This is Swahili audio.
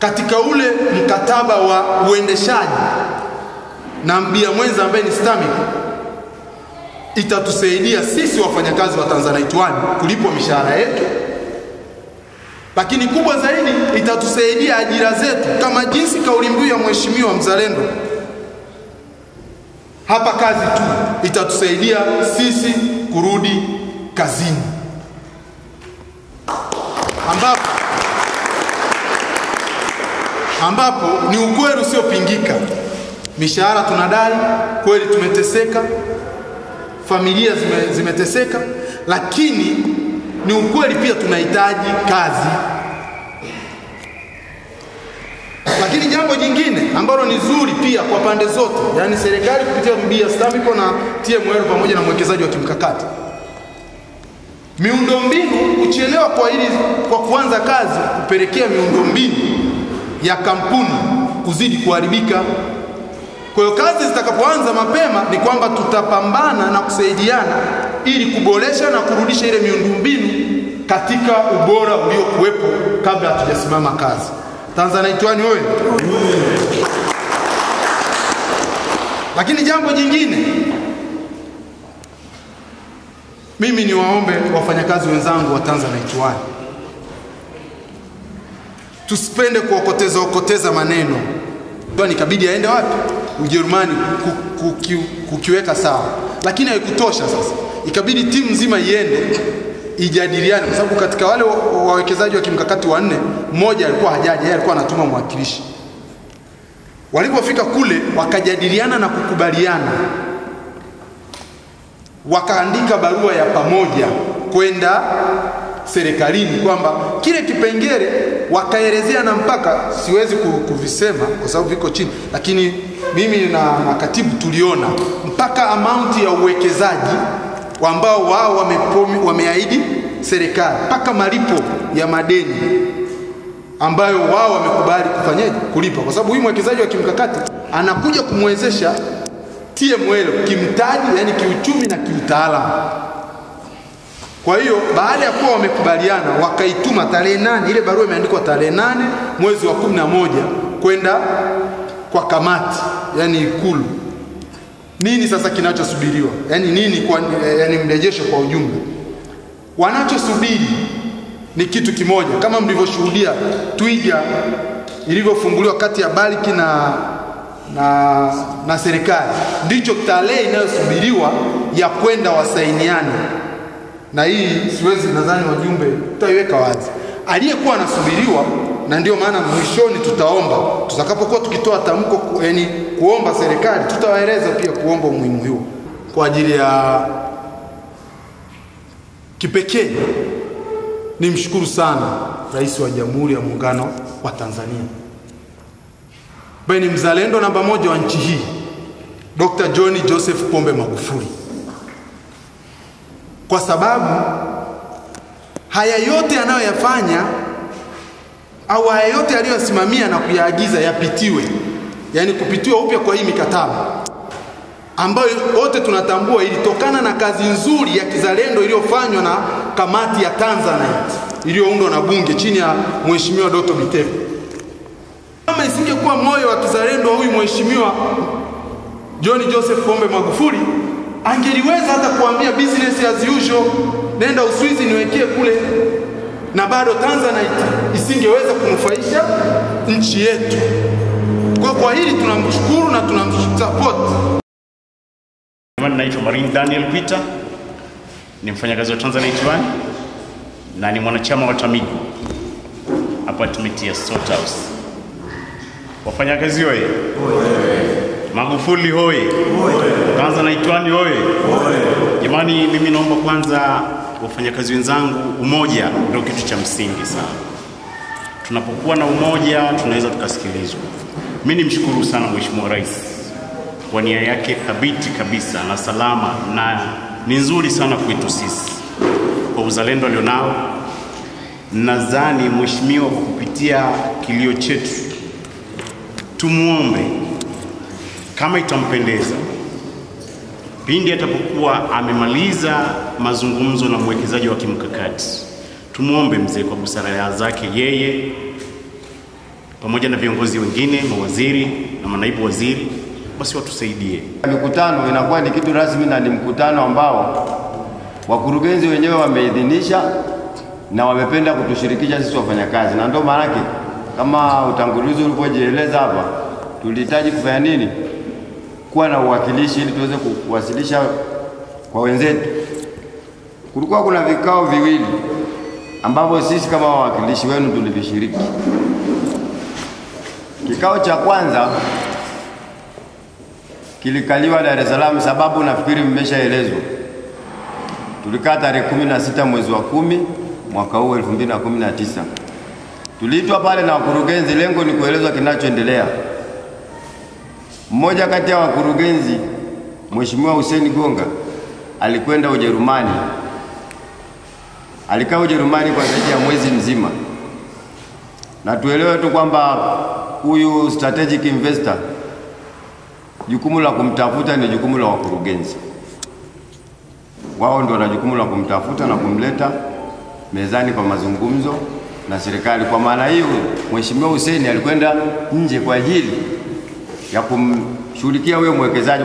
katika ule mkataba wa uendeshaji. Na mbia mwenza ambaye ni STAMIC itatusaidia sisi wafanyakazi wa Tanzanite One kulipwa mishahara yetu, lakini kubwa zaidi itatusaidia ajira zetu, kama jinsi kauli mbiu ya Mheshimiwa Mzalendo hapa kazi tu, itatusaidia sisi kurudi kazini, ambapo ambapo ni ukweli usiopingika, mishahara tunadai kweli, tumeteseka, familia zime, zimeteseka, lakini ni ukweli pia tunahitaji kazi. Lakini jambo jingine ambalo ni zuri pia kwa pande zote, yaani serikali kupitia mbia STAMICO na tmr pamoja na mwekezaji wa kimkakati, miundombinu kuchelewa kwa ili kwa kuanza kazi kupelekea miundombinu ya kampuni kuzidi kuharibika. Kwa hiyo kazi zitakapoanza mapema, ni kwamba tutapambana na kusaidiana ili kuboresha na kurudisha ile miundombinu katika ubora uliokuwepo kabla hatujasimama kazi. Tanzanite One oye! Lakini jambo jingine, mimi niwaombe wafanyakazi wenzangu wa Tanzanite One tusipende kuokoteza okoteza maneno. Ndio ikabidi aende wapi? Ujerumani kuki, kukiweka sawa, lakini haikutosha. Sasa ikabidi timu nzima iende ijadiliane, kwa sababu katika wale wawekezaji wa kimkakati wanne, mmoja alikuwa hajaja, yeye alikuwa anatuma mwakilishi. Walipofika kule, wakajadiliana na kukubaliana, wakaandika barua ya pamoja kwenda serikalini kwamba kile kipengele wakaelezea na mpaka siwezi kuvisema kwa sababu viko chini, lakini mimi na, na katibu tuliona mpaka amount ya uwekezaji ambao wao wameahidi serikali mpaka malipo ya madeni ambayo wao wamekubali kufanyaje kulipa, kwa sababu huyu mwekezaji wa kimkakati anakuja kumwezesha TML kimtaji, yani kiuchumi na kiutaalamu. Kwa hiyo baada ya kuwa wamekubaliana, wakaituma tarehe nane, ile barua imeandikwa tarehe nane mwezi wa kumi na moja kwenda kwa kamati, yani Ikulu. Nini sasa kinachosubiriwa? Yani nini kwa, yani mrejesho kwa ujumla, wanachosubiri ni kitu kimoja, kama mlivyoshuhudia Twiga ilivyofunguliwa kati ya Bariki na na, na serikali, ndicho tarehe inayosubiriwa ya kwenda wasainiane na hii siwezi, nadhani wajumbe tutaiweka wazi, aliyekuwa anasubiriwa, na ndio maana mwishoni tutaomba, tutakapokuwa tukitoa tamko, yani kuomba serikali, tutawaeleza pia kuomba umuhimu huo kwa ajili ya kipekee. Nimshukuru sana Rais wa Jamhuri ya Muungano wa Tanzania ambaye ni mzalendo namba moja wa nchi hii, Dr. John Joseph Pombe Magufuli kwa sababu haya yote anayoyafanya au haya yote aliyosimamia na kuyaagiza yapitiwe, yaani kupitiwa upya kwa hii mikataba ambayo wote tunatambua ilitokana na kazi nzuri ya kizalendo iliyofanywa na kamati ya Tanzanite iliyoundwa na bunge chini ya Mheshimiwa Doto Biteko. Kama isingekuwa moyo wa kizalendo huyu Mheshimiwa John Joseph Pombe Magufuli angeliweza hata kuambia business as usual, nenda Uswizi niwekee kule, na bado Tanzanite isingeweza kunufaisha nchi yetu. Kwa kwa hili tunamshukuru na tunamsupport. Naitwa Marin Daniel Peter, ni mfanyakazi wa Tanzanite One na ni mwanachama wa Tamigi apartment ya Salt House. Wafanyakazi hoye! Magufuli hoye! na One hoye! Jamani, mimi naomba kwanza, wafanyakazi wenzangu, umoja ndio kitu cha msingi sana. Tunapokuwa na umoja, tunaweza tukasikilizwa. Mimi nimshukuru sana Mheshimiwa Rais kwa nia yake thabiti kabisa na salama na ni nzuri sana kwetu sisi kwa uzalendo alionao. Nadhani mheshimiwa, kwa kupitia kilio chetu, tumwombe kama itampendeza, pindi atapokuwa amemaliza mazungumzo na mwekezaji wa kimkakati, tumwombe mzee kwa busara zake yeye pamoja na viongozi wengine, mawaziri na manaibu waziri, basi watusaidie. Mikutano inakuwa ni kitu rasmi na ni mkutano ambao wakurugenzi wenyewe wameidhinisha na wamependa kutushirikisha sisi wafanyakazi, na ndio maanake kama utangulizi ulivyojieleza hapa, tulihitaji kufanya nini? Kuwa na uwakilishi ili tuweze kuwasilisha kwa wenzetu. Kulikuwa kuna vikao viwili ambavyo sisi kama wawakilishi wenu tulivishiriki. Kikao cha kwanza kilikaliwa Dar es Salaam, sababu nafikiri mmeshaelezwa. Tulikaa tarehe kumi na sita mwezi wa kumi mwaka huu 2019. Tuliitwa pale na wakurugenzi, lengo ni kuelezwa kinachoendelea. Mmoja kati ya wakurugenzi, Mheshimiwa Hussein Gonga, alikwenda Ujerumani. Alikaa Ujerumani kwa zaidi ya mwezi mzima, na tuelewe tu kwamba huyu strategic investor jukumu la kumtafuta ni jukumu la wakurugenzi. Wao ndio wana jukumu la kumtafuta na kumleta mezani kwa mazungumzo na serikali. Kwa maana hiyo, Mheshimiwa Hussein alikwenda nje kwa ajili ya kumshughulikia huyo mwekezaji.